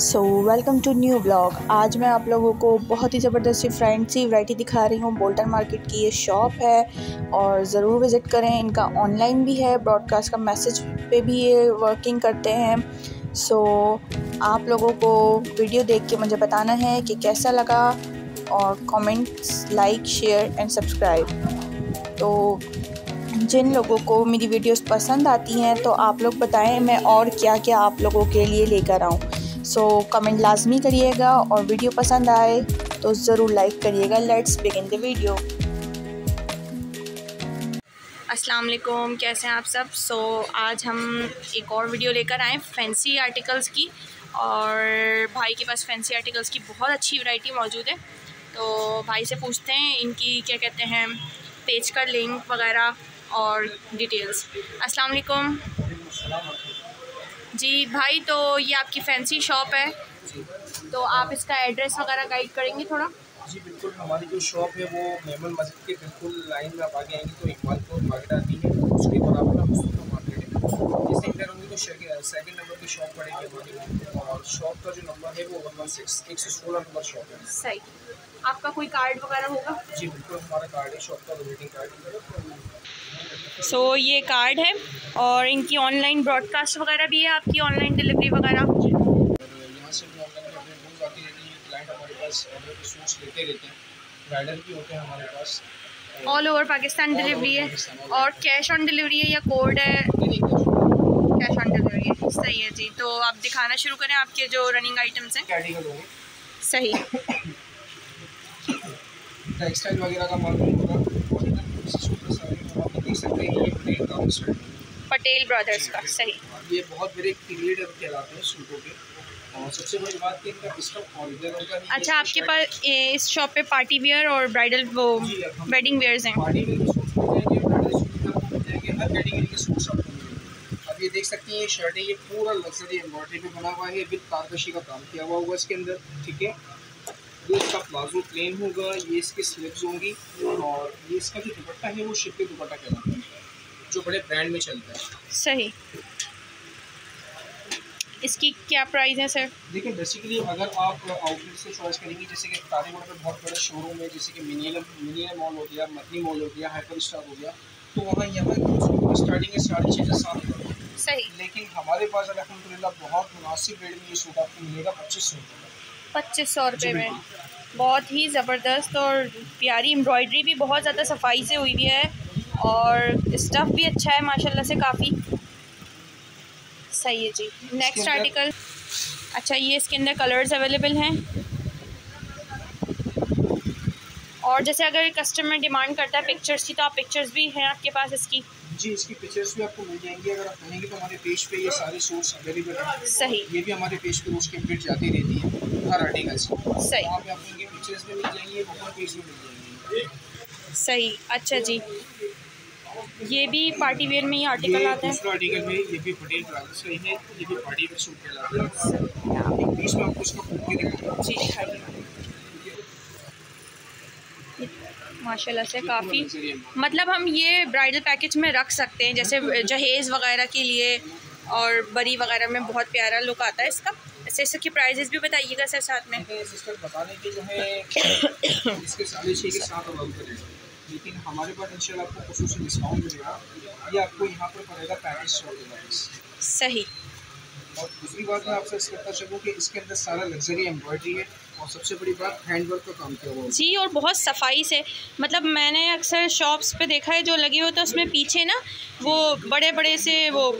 So welcome to new blog आज मैं आप लोगों को बहुत ही ज़बरदस्त सी वैरायटी दिखा रही हूँ। बोल्टन मार्केट की ये शॉप है और ज़रूर विज़िट करें। इनका ऑनलाइन भी है ब्रॉडकास्ट का मैसेज पे भी ये वर्किंग करते हैं। सो so, आप लोगों को वीडियो देख के मुझे बताना है कि कैसा लगा और comments like share and subscribe तो जिन लोगों को मेरी वीडियोस पसंद आती हैं तो आप लोग बताएँ मैं और क्या क्या आप लोगों के लिए लेकर आऊँ। सो कमेंट लाजमी करिएगा और वीडियो पसंद आए तो ज़रूर लाइक करिएगा लेट्स बिगिन द वीडियो अस्सलाम वालेकुम कैसे हैं आप सब सो so, आज हम एक और वीडियो लेकर आए फैंसी आर्टिकल्स की और भाई के पास फैंसी आर्टिकल्स की बहुत अच्छी वैरायटी मौजूद है तो भाई से पूछते हैं इनकी क्या कहते हैं पेज का लिंक वगैरह और डिटेल्स अस्सलाम वालेकुम जी भाई तो ये आपकी फैंसी शॉप है। तो आप इसका एड्रेस वगैरह गाइड करेंगे थोड़ा? जी बिल्कुल हमारी जो शॉप है वो मेमन मस्जिद के बिल्कुल लाइन में आप आगे आएँगे तो इकबाल को मार्केट आती है। उसके बराबर हम मुस्तफ़ा मार्केट है। जिस इंटर होंगे तो सेकंड नंबर की शॉप पड़ेगी हमारी और शॉप का जो नंबर है वो वन वन सिक्स एक सौ सोलह नंबर शॉप है। सही। आपका कोई कार्ड वगैरह होगा? जी बिल्कुल हमारा कार्ड है शॉप का विजिटिंग कार्ड सो so, ये कार्ड है और इनकी ऑनलाइन ब्रॉडकास्ट वगैरह भी है आपकी ऑनलाइन डिलीवरी वगैरह। ऑल ओवर पाकिस्तान डिलीवरी है। और कैश ऑन डिलीवरी है या कोड है? कैश ऑन डिलीवरी है। सही है जी। तो आप दिखाना शुरू करें आपके जो रनिंग आइटम्स हैं। सही। टेक्सटाइल वगैरह का मालूम होगा। पटेल ब्रदर्स का सही। ये बहुत बड़े पीरियड कहलाते हैं सूटों के। और सबसे बड़ी बात कि इनका सिस्टम का अच्छा आपके पास इस शॉप पे पार्टी वेयर और ब्राइडल वो वेडिंग वेयर्स हैं। पार्टी वेयर हर कैटेगरी के सूट्स अब ये देख सकती हैं ये शर्ट है ये पूरा लग्जरी एम्ब्रॉयडरी पे बना हुआ है विद तारकशी का काम किया हुआ होगा इसके अंदर ठीक है? ये इसका प्लाजो प्लेन होगा ये इसकी स्लिप्स होंगी और ये इसका जो दुपट्टा है वो शिप के दुपट्टा कहलाता है जो बड़े ब्रांड में चलता है। सही। इसकी क्या प्राइस है सर देखिए बेसिकली अगर आप आउटलेट से चॉइस करेंगे जैसे कि तारे मोड़ पर बहुत बड़े शोरूम है जैसे कि मिनियम मिनियम मॉल हो गया मदनी मॉल हो गया हाइपर स्टार हो गया तो वहाँ यहाँ स्टार्टिंग है साढ़े छः से सात हज़ार सही। लेकिन हमारे पास अलहमदिल्ला बहुत मुनासिब रेट में ये सूट आपको मिलेगा पच्चीस सौ रुपये पच्चीस सौ रुपये में। बहुत ही ज़बरदस्त और प्यारी एम्ब्रॉयडरी भी बहुत ज़्यादा सफ़ाई से हुई हुई है और स्टफ़ भी अच्छा है माशाल्लाह से काफ़ी। सही है जी। नेक्स्ट आर्टिकल अच्छा ये इसके अंदर कलर्स अवेलेबल हैं। और जैसे अगर कस्टमर डिमांड करता है पिक्चर्स की तो आप पिक्चर्स भी हैं आपके पास इसकी? जी इसकी पिक्चर्स भी आपको मिल जाएँगी। अगर आप कहेंगे तो हमारे पेज पे ये सारे सूट्स अवेलेबल हैं। सही। ये भी हमारे पेज पे उसकी अपडेट जाती रहती है। हर सही। वहाँ आपको पिक्चर्स भी मिल जाएँगी वहाँ पेज भी मिल जाएँगी। सही। अच्छा जी। ये भी पार्टी वेयर में ही आर्टिकल आता है? दूसरा आर्टिकल में ये भी पटेल ब्रादर्स का ही है ये भी पार्टी वेयर सूट कहलाता है बीच में आपको इसका फूट भी दिखाऊँगा जी दिखाइए माशाल्लाह से काफ़ी। मतलब हम ये ब्राइडल पैकेज में रख सकते हैं जैसे जहेज़ वगैरह के लिए और बरी वगैरह में बहुत प्यारा लुक आता है इसका। ऐसे इसकी प्राइजेस भी बताइएगा सर साथ में। बताने के जो है इसके साढ़े छः के साथ लेकिन हमारे पास इंशाल्लाह आपको खसूस डिस्काउंट मिलेगा। ये आपको यहाँ पर पड़ेगा पैंतीस सौ सही। और दूसरी बात मैं आपसे करता चलूँ कि इसके अंदर सारा लग्जरी एम्ब्रॉयडरी है। और सबसे बड़ी बात हैंडवर्क का काम किया हुआ जी और बहुत सफ़ाई से। मतलब मैंने अक्सर शॉप्स पे देखा है जो लगे होते हैं उसमें पीछे ना वो बड़े बड़े से वो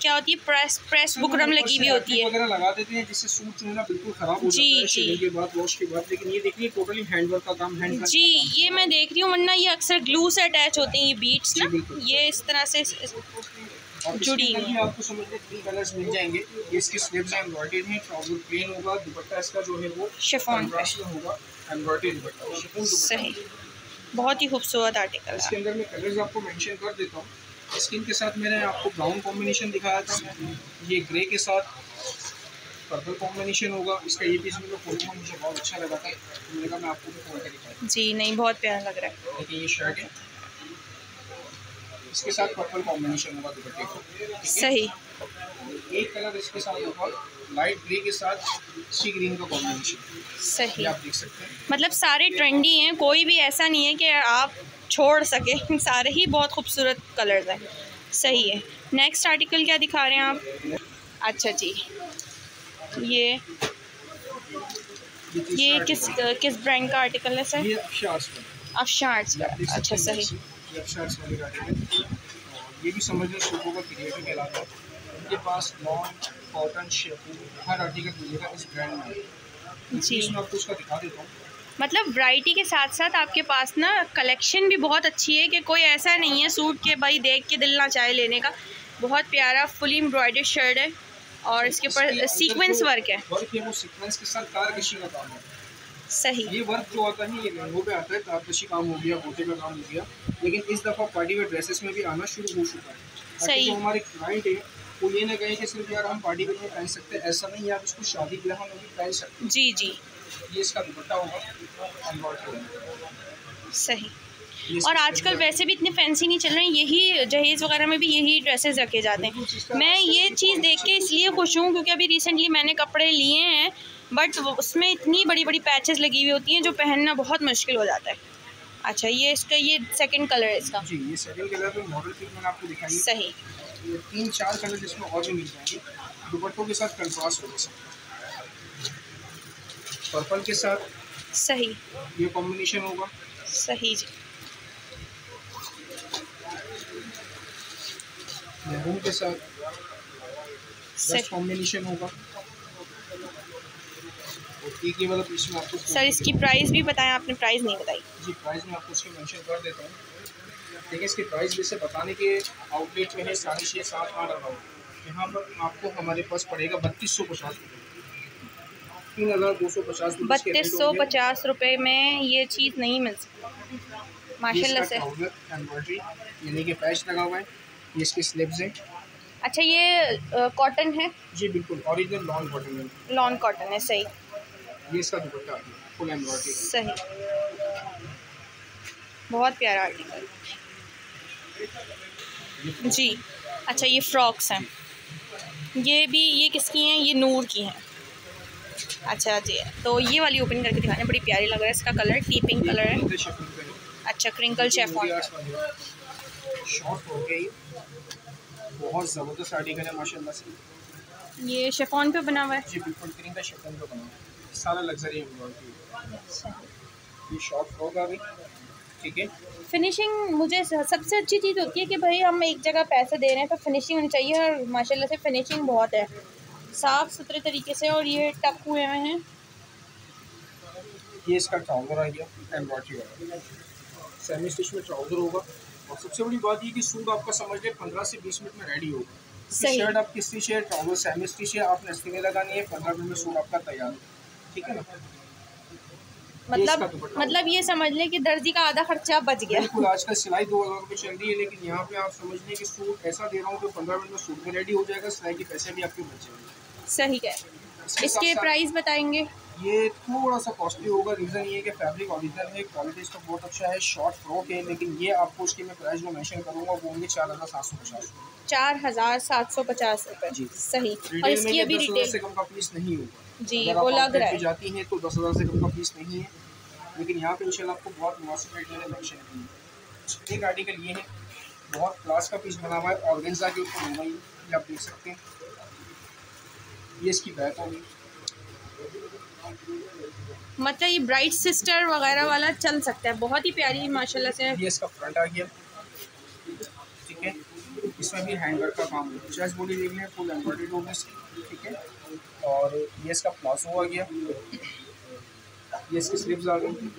क्या होती है प्रेस प्रेस बुकरम लगी हुई होती है। लगा देते हैं जिससे सूट जो है ना बिल्कुल खराब हो जी जी। के बाद वॉश के बाद। लेकिन ये देखिए टोटली हैंडवर्क का काम हैंड जी ये मैं देख रही हूँ वरना ये अक्सर ग्लू से अटैच होते हैं ये बीट्स ना। ये इस तरह से जुड़ी हुई आपको समझ में तीन कलर्स मिल जाएँगे। इसकी स्लीव्स एम्ब्रॉयडरी हैं ट्राउज़र प्लेन होगा दुपट्टा इसका जो है वो शिफॉन होगा एम्ब्रॉयडरी दुपट्टा सही। बहुत ही खूबसूरत आर्टिकल इसके अंदर मैं कलर्स आपको मेंशन कर देता हूँ। स्किन के साथ मैंने आपको ब्राउन कॉम्बिनेशन दिखाया था। ये ग्रे के साथ पर्पल कॉम्बिनेशन होगा। इसका ये पीस मुझे फ़ोटो मुझे बहुत अच्छा लगा था। मैंने कहा मैं आपको भी दिखाया जी नहीं बहुत प्यारा लग रहा है। देखिए ये शर्ट है। इसके साथ पर्पल कॉम्बिनेशन होगा दुपट्टे को। सही। एक कलर इसके साथ होगा लाइट ग्रे के साथ सी ग्रीन का कॉम्बिनेशन सही। आप देख सकते हैं। मतलब सारे ट्रेंडी हैं कोई भी ऐसा नहीं है कि आप छोड़ सके। सारे ही बहुत खूबसूरत कलर्स हैं। सही है। नेक्स्ट आर्टिकल क्या दिखा रहे हैं आप? अच्छा जी। ये ये किस किस ब्रांड का आर्टिकल है सर? ये अफशार्ट्स का। अच्छा सही। ये भी समझ लो सूटों का क्रिएटर कहलाता है इनके पास लॉन कॉटन शेपू हर आर्टिकल मिलेगा इस ब्रांड में जी। मैं आपको उसका दिखा देता हूँ। मतलब वैरायटी के साथ साथ आपके पास ना कलेक्शन भी बहुत अच्छी है कि कोई ऐसा नहीं है सूट के भाई देख के दिल ना चाहे लेने का। बहुत प्यारा फुली एम्ब्रॉयडर्ड शर्ट है और इसके ऊपर सीक्वेंस वर्क है। वर्क है वो सीक्वेंस के साथ कारकशी का काम है। सही। ये वर्क जो आता है ये लहंगों पे आता है कारकशी काम हो गया गोटे का काम हो गया। लेकिन इस दफ़ा पार्टी वेयर ड्रेसेस में भी आना शुरू हो चुका है। सही। जो हमारे क्लाइंट है वो ये ना कहें कि सिर्फ़ यार हम पार्टी वेयर में पहन सकते हैं ऐसा नहीं आप इसको शादी ब्याह में भी पहन सकते जी जी। ये इसका दुपट्टा होगा सही। और आजकल वैसे भी इतने फैंसी नहीं चल रहे हैं यही जहेज़ वगैरह में भी यही ड्रेसेस रखे जाते हैं। मैं ये चीज़ देख के इसलिए खुश हूँ क्योंकि अभी रिसेंटली मैंने कपड़े लिए हैं बट उसमें इतनी बड़ी बड़ी पैचेस लगी हुई होती हैं जो पहनना बहुत मुश्किल हो जाता है। अच्छा ये इसका ये सेकंड कलर है इसका। जी ये सेकंड कलर पे मॉडल पिक मैंने आपको दिखाई। सही। ये तीन चार कलर इसमें और भी मिल जाएँगे। दुपट्टों के साथ कंट्रास्ट हो सकता पर्पल के साथ सही। ये कॉम्बिनेशन होगा। सही जी। मैरून के साथ कॉम्बिनेशन होगा। एक ये वाला पीस में आपको सर इसकी प्राइस भी बताएँ आपने प्राइस नहीं बताई। जी प्राइस मैं आपको उसकी मेंशन कर देता हूँ। देखिए इसकी प्राइस जैसे बताने के आउटलेट में है साढ़े छः सात आठ अराउंड। यहाँ पर आपको हमारे पास पड़ेगा बत्तीस सौ पचास रुपये तीन हज़ार दो सौ पचास बत्तीस सौ पचास रुपये में ये चीज़ नहीं मिल सकती। माशाल्लाह से। एम्ब्रॉयडरी यानी कि पैच लगा हुआ है। ये इसके स्लिप्स हैं। अच्छा ये कॉटन है? जी बिल्कुल ओरिजिनल लॉन कॉटन है। लॉन कॉटन है सही। ये इसका दुपट्टा फुल एम्ब्रॉयडरी सही। बहुत प्यारा आर्टिकल जी अच्छा ये फ्रॉक्स हैं। ये भी ये किसकी हैं? ये नूर की हैं। अच्छा जी तो ये वाली ओपन करके दिखाने बड़ी प्यारी लग रहा है। इसका कलर टीपिंग कलर है। अच्छा क्रिंकल शेफॉन शॉर्ट हो। गई। बहुत ज़बरदस्त आर्टिकल है माशाल्लाह से। ये शेफॉन पे बना हुआ है। जी बिल्कुल क्रीम का शेफॉन पे बना हुआ है। सारा लग्जरी एम्ब्रॉयडरी ये शॉर्ट फ्रॉक आ ठीक है? फिनिशिंग मुझे सबसे अच्छी चीज़ होती है कि भाई हम एक जगह पैसे दे रहे हैं तो फिनिशिंग होनी चाहिए और माशाल्लाह से फिनिशिंग बहुत है। साफ़ सुथरे तरीके से और ये टक हुए हुए हैं। ये इसका ट्राउज़र आ गया एम्ब्रॉयडरी वाला सेमी स्टिच में ट्राउज़र होगा। और सबसे बड़ी बात ये कि सूट आपका समझ लें पंद्रह से बीस मिनट में रेडी होगा। शर्ट आप किस स्टिच है ट्राउज़र सेमी स्टिच है आपने स्टिंग लगानी है पंद्रह मिनट में सूट आपका तैयार ठीक है। ना मतलब मतलब ये समझ लें कि दर्जी का आधा खर्चा बच गया। बिल्कुल आजकल सिलाई दो हज़ार रुपये चल रही है लेकिन यहाँ पे आप समझ लें कि सूट ऐसा दे रहा हूँ कि पंद्रह मिनट में सूट भी रेडी हो जाएगा सिलाई के पैसे भी आपके बच जाएँगे। सही है। इसके प्राइस बताएँगे? ये थोड़ा सा कॉस्टली होगा। रीज़न ये है कि फैब्रिक ओरिजिनल है क्वालिटी इसका बहुत अच्छा है शॉर्ट फ्रॉक है लेकिन ये आपको उसकी मैं प्राइस जो मेंशन करूँगा वो होंगे चार हज़ार सात सौ पचास चार हज़ार सात सौ पचास रुपये जी। सही। और इसकी अभी रिटेल से कम का पीस नहीं होगा। जी वो लग रहा है। जाती है तो दस हज़ार से कम का पीस नहीं है लेकिन यहाँ पे इंशाल्लाह आपको बहुत मुनासिब रेट मैंने मेंशन है एक आर्टिकल ये है बहुत क्लास का पीस बना हुआ है ऑर्गेन्जा के ऊपर हुआ ये आप देख सकते हैं। ये इसकी बैक होगी। मतलब ये ब्राइट सिस्टर वगैरह वाला चल सकता है बहुत ही प्यारी माशाल्लाह से। ये इसका फ्रंट आ गया। इसमें भी हैंडवर्क का काम है। चेस्ट बॉडी देख लें फुल एम्ब्रॉयडरी होगा इसकी ठीक है? और ये इसका प्लाजो आ गया। ये इसकी स्लीव्स आ गई।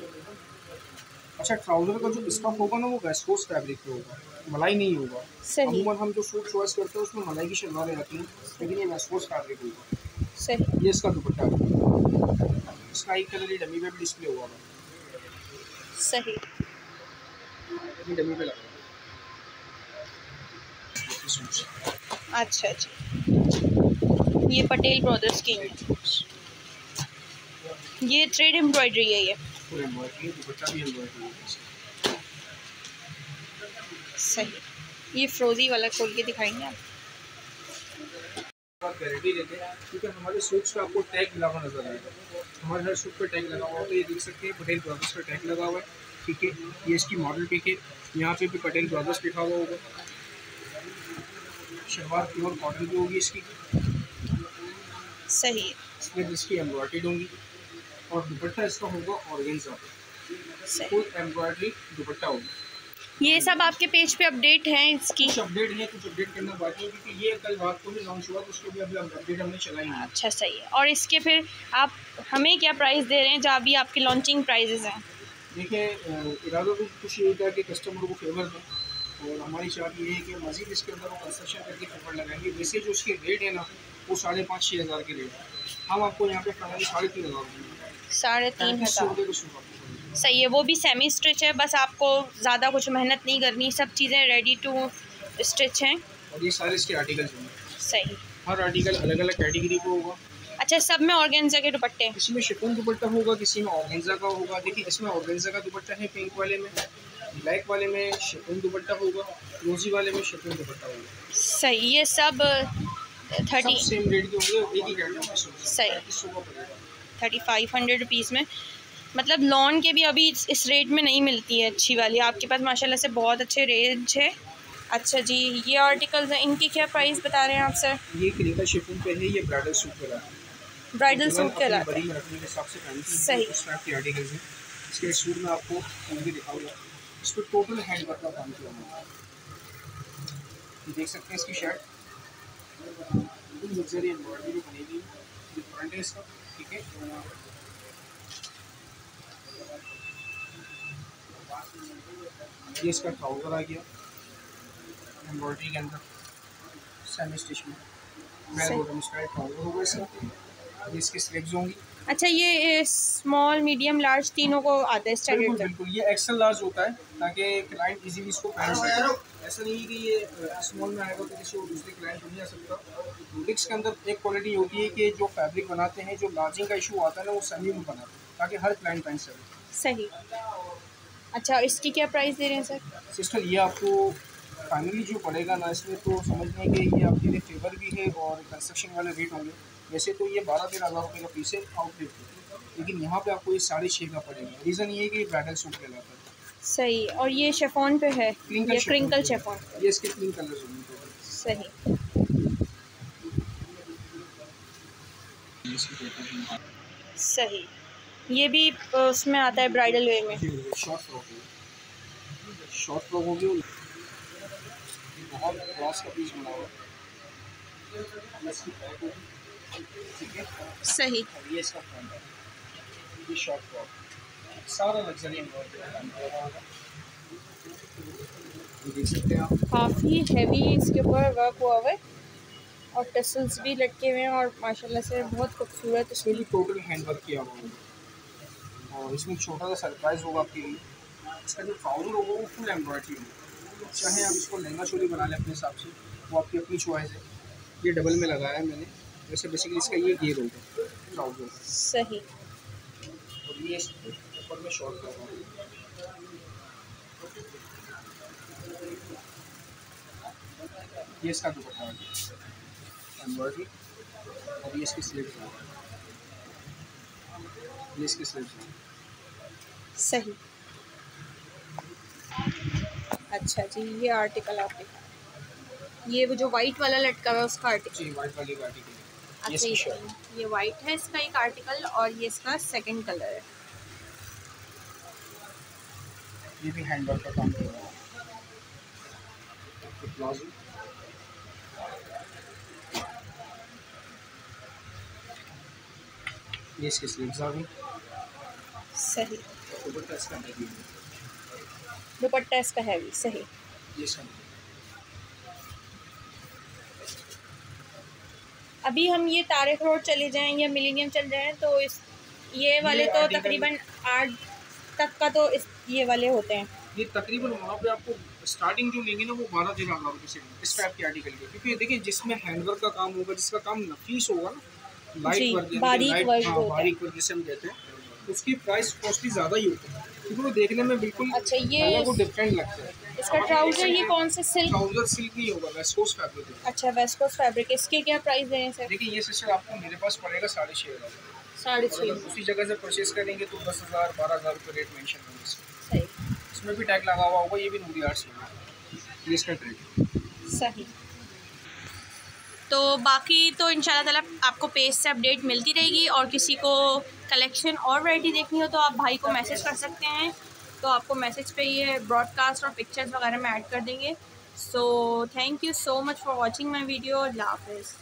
अच्छा ट्राउज़र का जो स्टफ़ होगा ना वो वेस्कोस फैब्रिक पे होगा। मलाई नहीं होगा। अमूमन हम जो सूट चॉइस करते हैं उसमें मलाई की शलवारें रहती हैं लेकिन ये वेस्कोस फैब्रिक होगा। सही। ये इसका दुपट्टा इसका एक कलर ही डमी पे भी डिस्प्ले हुआ सही। डमी पे लगा अच्छा अच्छा। ये पटेल ब्रदर्स की है। ये थ्रेड एम्ब्रॉयडरी है ये। सही। ये फ्रोजी वाला खोल के दिखाएँगे आप। गारंटी देते हैं क्योंकि हमारे सूट्स का आपको टैग लगा हुआ नज़र आएगा। हमारे हर सूट पर टैग लगा हुआ है ये देख सकते हैं पटेल ब्रदर्स का टैग लगा हुआ है। ठीक है ये इसकी मॉडल पिक है। यहाँ पे भी पटेल ब्रदर्स लिखा हुआ होगा। शलवार प्योर कॉटन की होगी इसकी। सही। इसमें इसकी एम्ब्रॉयड होंगी और दुपट्टा इसका होगा ऑर्गेन्जा फुल एम्ब्रॉयडरी दुपट्टा होगा। ये सब आपके पेज पे अपडेट हैं इसकी? कुछ अपडेट है कुछ अपडेट करना बाकी है क्योंकि ये कल रात को भी लॉन्च हुआ तो उसके भी अभी अपडेट हमने चलाई है अच्छा सही है। और इसके फिर आप हमें क्या प्राइस दे रहे हैं जो अभी आपके लॉन्चिंग प्राइजेज हैं? देखिए इरादा तो कुछ ये था कि कस्टमर को फेवर दें। और हमारी चाहत ये है कि मज़ीद इसके अंदर वो कंस्ट्रक्शन करके फेवर लगाएँगे। वैसे जो उसके रेट है ना वो साढ़े पाँच छः हज़ार के रेट हम आपको यहाँ पे फाइनली साढ़े तीन हज़ार साढ़े तीन हज़ार। सही है वो भी सेमी स्टिच है बस आपको ज़्यादा कुछ मेहनत नहीं करनी सब चीज़ें रेडी टू स्टिच हैं। और ये सारे इसके आर्टिकल सही। हर आर्टिकल अलग अलग कैटेगरी को होगा। अच्छा सब में ऑर्गेन्जा के दुपट्टे। किसी में शिफोन दुपट्टा होगा किसी में ऑर्गेन्जा का होगा। देखिए इसमें ऑर्गेन्जा का दुपट्टा है पिंक वाले में। ब्लैक वाले में शिफोन दुपट्टा होगा रोजी वाले में शिफोन दुपट्टा होगा। सही ये सब थर्टी सेम रेट के होंगे एक ही रेट सही। थर्टी फाइव हंड्रेड रुपीज़ में। मतलब लॉन के भी अभी इस रेट में नहीं मिलती है अच्छी वाली। आपके पास माशाल्लाह से बहुत अच्छे रेंज है। अच्छा जी ये आर्टिकल्स हैं इनकी क्या प्राइस बता रहे हैं आप सर ये क्लिनिकल शिपिंग पे है ये ब्राइडल सूट पे रहा ब्राइडल सूट के सही। आर्टिकल्स हैं। इसके सूट में आपको दिखाऊँगा। इस पर टोटल हैंड वर्क का काम किया हुआ ये देख सकते हैं इसकी शर्ट लग्जरी एम्ब्रॉयडरी बनेगी ये फ्रंट है इसका ठीक है? ये इसका ट्राउज़र आ गया। एम्ब्रॉयडरी के अंदर। सेमी स्टिच में। मैं बॉटम स्टाइल ट्राउज़र होगा इसका ये इसकी। स्लीव्स होंगी। अच्छा ये स्मॉल मीडियम लार्ज तीनों को आता है स्टैंडर्ड बिल्कुल ये एक्सेल लार्ज होता है ताकि क्लाइंट इजीली इसको पहन सके। ऐसा नहीं है कि ये स्मॉल में आएगा तो किसी और दूसरे क्लाइंट को नहीं आ सकता। बुटिक्स के अंदर एक क्वालिटी होती है कि जो फैब्रिक बनाते हैं जो लार्जिंग का इशू आता है ना वो सेमी में बनाते हैं ताकि हर क्लाइंट पहन सके सही। अच्छा इसकी क्या प्राइस दे रहे हैं सर सिस्टर ये आपको फाइनली जो पड़ेगा ना इसमें तो समझ लें कि ये आपके लिए फेवर भी है और कंस्ट्रक्शन वाले रेट होंगे। वैसे तो ये बारह तेरह हज़ार रुपये का पीस है आउटलेट लेकिन यहाँ पे आपको ये साढ़े छः का पड़ेगा। रीज़न ये है कि ब्राइडल सूट कहलाता है। सही। और ये शेफोन पे है। ये क्रिंकल शेफोन ये इसके तीन कलर सही। सही। ये भी उसमें आता है ब्राइडल वे में। शॉर्ट फ्रॉक शॉर्ट फ्रॉक होगी बहुत क्लास का पीस बना हुआ सही। ये इसका फ्रंट है। ये शॉर्ट फ्रॉक सारा लग्जरी देख सकते हैं आप। काफ़ी हैवी इसके ऊपर वर्क हुआ हुआ है। और टसल्स भी लटके हुए हैं और माशाल्लाह से बहुत खूबसूरत। इसमें भी टोटल हैंड वर्क किया हुआ है। और इसमें छोटा सा सरप्राइज़ होगा आपके लिए। इसका जो ट्राउज़र होगा वो फुल एम्ब्रॉयडरी होगा चाहे आप इसको लहंगा चोली बना लें अपने हिसाब से वो आपकी अपनी चॉइस है। ये डबल में लगाया है मैंने। वैसे बेसिकली इसका ये गेयर होगा ट्राउज़र सही। और ये ऊपर में शॉर्ट लगा ये इसका दुपट्टा एम्ब्रॉयडरी और ये इसकी स्लीव ये इसकी स्लीव सही। अच्छा जी ये आर्टिकल आप ये वो जो वाइट वाला लटका हुआ है उसका आर्टिकल जी वाइट वाली आर्टिकल अच्छा ये, ये वाइट है इसका एक आर्टिकल और ये इसका सेकंड कलर है। ये भी हैंड वर्क का काम कर रहा है प्लाजो ये इसके स्लीव्स आ गई सही दुपट्टा इसका हैवी दुपट्टा इसका हैवी सही। ये सब अभी हम ये तारिक रोड चले जाएँ या मिलीनियम चल जाएँ तो इस ये वाले ये तो तकरीबन आठ तक का तो इस ये वाले होते हैं। ये तकरीबन वहाँ पे आपको स्टार्टिंग जो लेंगे ना वो बारह तेरह हज़ार रुपये से इस टाइप के आर्टिकल के। क्योंकि देखिए जिसमें हैंडवर्क का काम होगा जिसका काम नफीस होगा ना लाइट वर्क बारीक वर्क हाँ, बारीक वर्क जिसे हम कहते हैं उसकी प्राइस कॉस्टली ज़्यादा ही होती है। क्योंकि वो देखने में बिल्कुल अच्छा ये वो डिफरेंट लगता है। इसका ट्राउज़र ये कौन सा सिल्क ट्राउज़र सिल्क नहीं होगा वेस्कोस फैब्रिक अच्छा वेस्कोस फैब्रिक इसके क्या प्राइस है सर देखिए ये सिस्टर आपको मेरे पास पड़ेगा साढ़े छः हज़ार। साढ़े छः दूसरी जगह से परचेज करेंगे तो दस हज़ार बारह हज़ार रुपये रेट मेंशन होंगे सही। इसमें भी टैग लगा हुआ होगा ये भी नूरी आर्ट्स होगा ये इसका टैग सही। तो बाकी तो इन ताला आपको पेज से अपडेट मिलती रहेगी और किसी को कलेक्शन और वैरायटी देखनी हो तो आप भाई को मैसेज कर सकते हैं। तो आपको मैसेज पे ये ब्रॉडकास्ट और पिक्चर्स वगैरह में ऐड कर देंगे। So thank you so much for watching my video Allah हाफिज़।